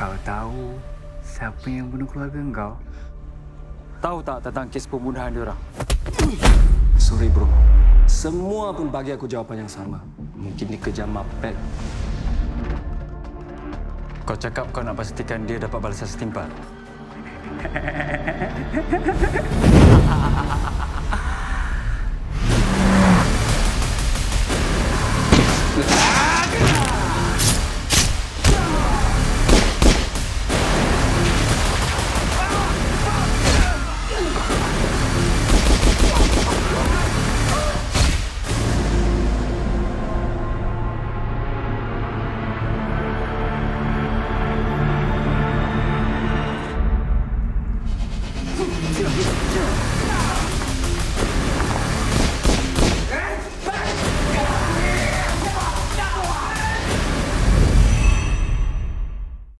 Kau tahu siapa yang bunuh keluarga kau? Tahu tak tentang kes pembunuhan dia orang? Sorry bro. Semua pun bagi aku jawapan yang sama. Mungkin dia kerja mapet. Kau cakap kau nak pastikan dia dapat balasan setimpal. Sure.